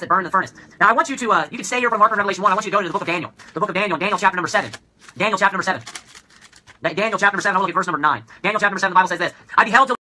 that burn in the furnace. Now I want you to, uh, you can stay here for Mark in Revelation 1. I want you to go to the book of Daniel. The book of Daniel, Daniel chapter number 7. Daniel chapter number 7. Daniel chapter number 7, I'm going look at verse number 9. Daniel chapter number 7, the Bible says this. I beheld till